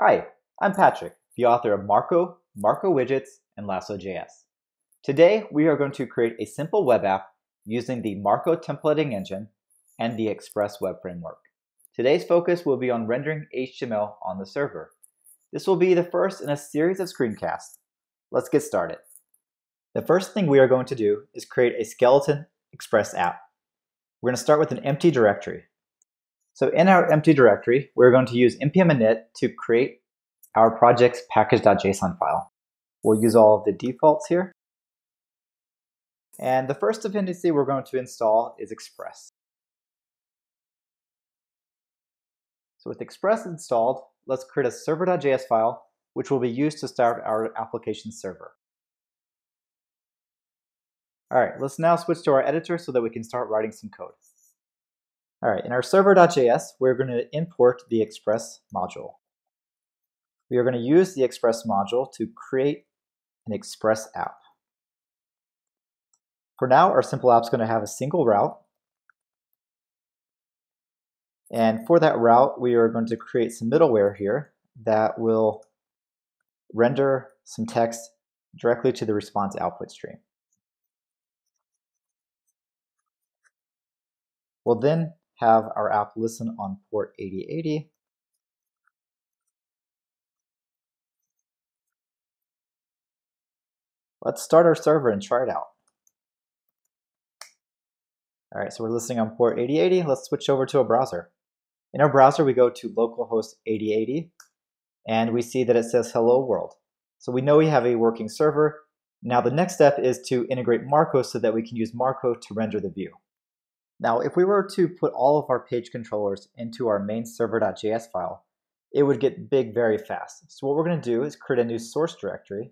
Hi, I'm Patrick, the author of Marko, Marko Widgets, and Lasso.js. Today, we are going to create a simple web app using the Marko templating engine and the Express Web Framework. Today's focus will be on rendering HTML on the server. This will be the first in a series of screencasts. Let's get started. The first thing we are going to do is create a skeleton Express app. We're going to start with an empty directory. So in our empty directory, we're going to use npm init to create our project's package.json file. We'll use all of the defaults here. And the first dependency we're going to install is Express. So with Express installed, let's create a server.js file, which will be used to start our application server. All right, let's now switch to our editor so that we can start writing some code. All right, in our server.js, we're going to import the Express module. We are going to use the Express module to create an Express app. For now, our simple app is going to have a single route. And for that route, we are going to create some middleware here that will render some text directly to the response output stream. We'll then have our app listen on port 8080. Let's start our server and try it out. All right, so we're listening on port 8080. Let's switch over to a browser. In our browser, we go to localhost 8080, and we see that it says hello world. So we know we have a working server. Now the next step is to integrate Marko so that we can use Marko to render the view. Now, if we were to put all of our page controllers into our main server.js file, it would get big very fast. So what we're going to do is create a new source directory.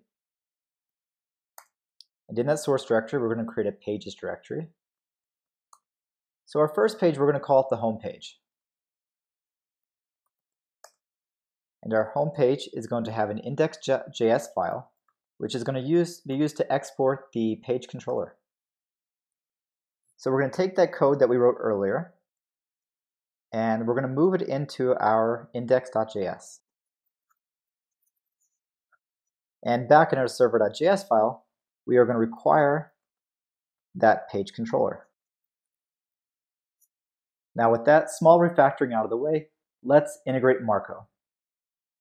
And in that source directory, we're going to create a pages directory. So our first page, we're going to call it the home page. And our home page is going to have an index.js file, which is going to use, be used to export the page controller. So we're going to take that code that we wrote earlier and we're going to move it into our index.js. And back in our server.js file, we are going to require that page controller. Now with that small refactoring out of the way, let's integrate Marko.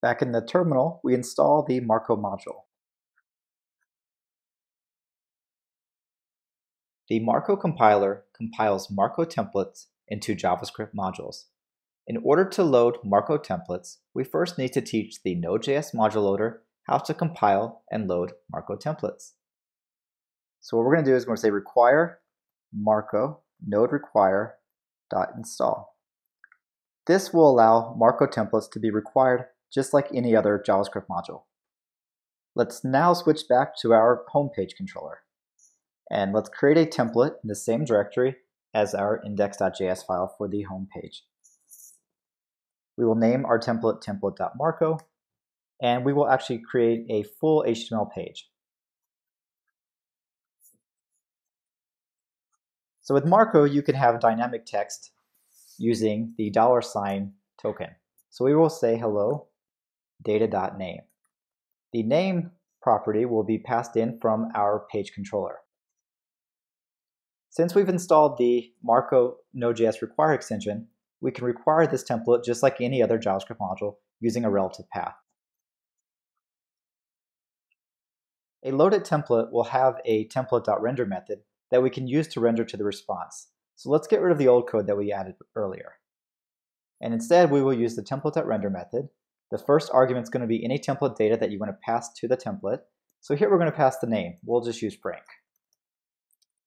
Back in the terminal, we install the Marko module. The Marko compiler compiles Marko templates into JavaScript modules. In order to load Marko templates, we first need to teach the Node.js module loader how to compile and load Marko templates. So what we're going to do is we're going to say require Marko node require dot install. This will allow Marco templates to be required just like any other JavaScript module. Let's now switch back to our homepage controller. And let's create a template in the same directory as our index.js file for the home page. We will name our template template.marko, and we will actually create a full HTML page. So with Marko, you can have dynamic text using the dollar sign token. So we will say hello data.name. The name property will be passed in from our page controller. Since we've installed the Marko Node.js require extension, we can require this template just like any other JavaScript module using a relative path. A loaded template will have a template.render method that we can use to render to the response. So let's get rid of the old code that we added earlier. And instead, we will use the template.render method. The first argument is going to be any template data that you want to pass to the template. So here we're going to pass the name. We'll just use Frank.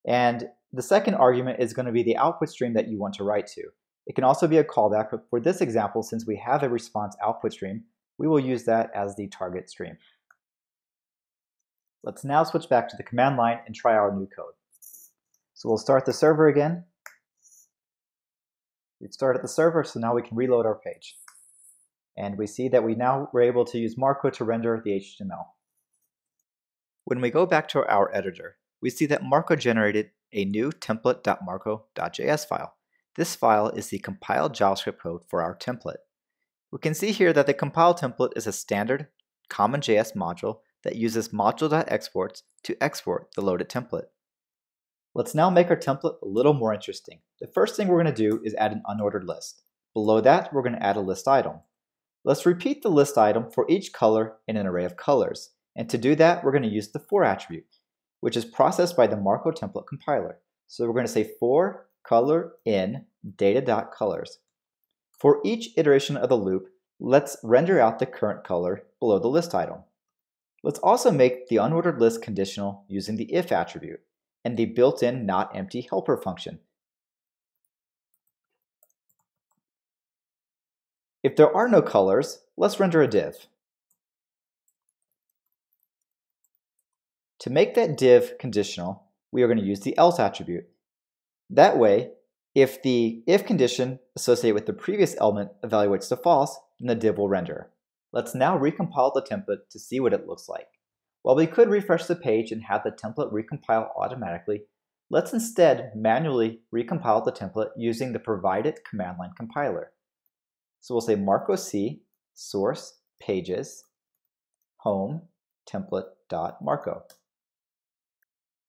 And the second argument is going to be the output stream that you want to write to. It can also be a callback, but for this example, since we have a response output stream, we will use that as the target stream. Let's now switch back to the command line and try our new code. So we'll start the server again. We've started the server, so now we can reload our page. And we see that we now were able to use Marko to render the HTML. When we go back to our editor, we see that Marko generated a new template.marko.js file. This file is the compiled JavaScript code for our template. We can see here that the compile template is a standard CommonJS module that uses module.exports to export the loaded template. Let's now make our template a little more interesting. The first thing we're going to do is add an unordered list. Below that, we're going to add a list item. Let's repeat the list item for each color in an array of colors. And to do that, we're going to use the for attribute, which is processed by the Marko template compiler. So we're going to say for color in data.colors. For each iteration of the loop, let's render out the current color below the list item. Let's also make the unordered list conditional using the if attribute and the built-in not empty helper function. If there are no colors, let's render a div. To make that div conditional, we are going to use the else attribute. That way, if the if condition associated with the previous element evaluates to false, then the div will render. Let's now recompile the template to see what it looks like. While we could refresh the page and have the template recompile automatically, let's instead manually recompile the template using the provided command line compiler. So we'll say Marko C source pages home template.marko.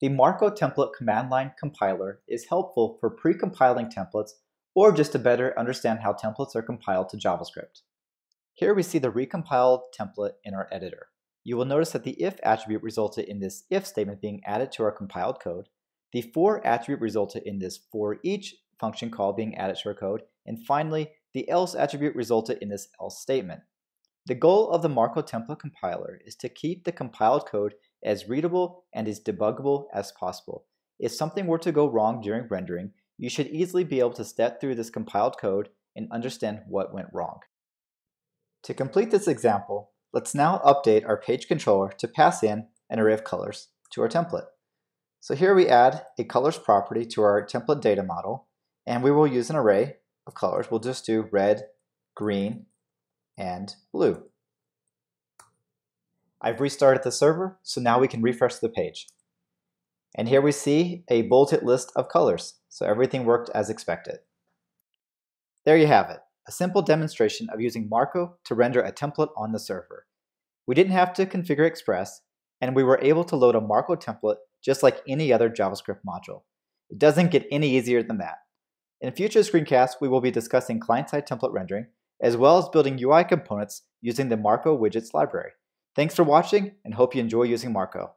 The Marko template command line compiler is helpful for pre-compiling templates or just to better understand how templates are compiled to JavaScript. Here we see the recompiled template in our editor. You will notice that the if attribute resulted in this if statement being added to our compiled code. The for attribute resulted in this for each function call being added to our code. And finally, the else attribute resulted in this else statement. The goal of the Marko template compiler is to keep the compiled code as readable and as debuggable as possible. If something were to go wrong during rendering, you should easily be able to step through this compiled code and understand what went wrong. To complete this example, let's now update our page controller to pass in an array of colors to our template. So here we add a colors property to our template data model, and we will use an array of colors. We'll just do red, green, and blue. I've restarted the server, so now we can refresh the page. And here we see a bulleted list of colors, so everything worked as expected. There you have it, a simple demonstration of using Marko to render a template on the server. We didn't have to configure Express, and we were able to load a Marko template just like any other JavaScript module. It doesn't get any easier than that. In future screencasts, we will be discussing client-side template rendering, as well as building UI components using the Marko widgets library. Thanks for watching and hope you enjoy using Marko.